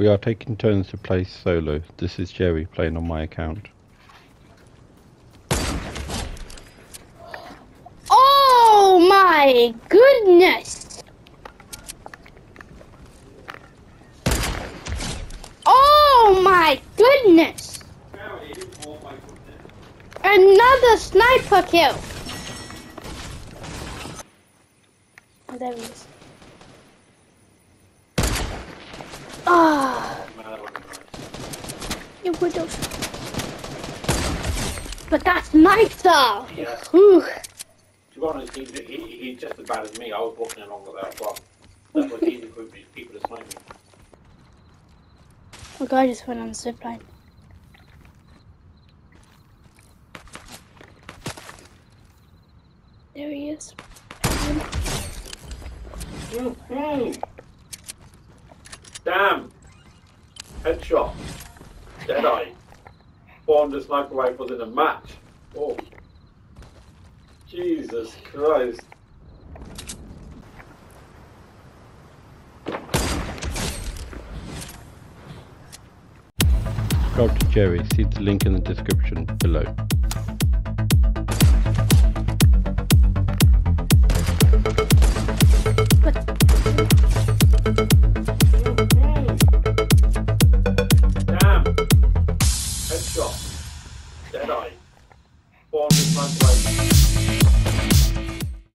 We are taking turns to play solo. This is Jerry playing on my account. Oh my goodness! Oh my goodness! Another sniper kill! There he is. Ah, it would have. But that's nicer! Yeah. Whew. To be honest, he, he, he's just as bad as me. I was walking along with that one. That was easy for people to snipe me. Oh god, I just went on the zip line. There he is. Mm-hmm. Damn! Headshot. Deadeye. 400 sniper rifles in a match. Oh. Jesus Christ. To Jerry. See the link in the description below. Jedi. Born with translation.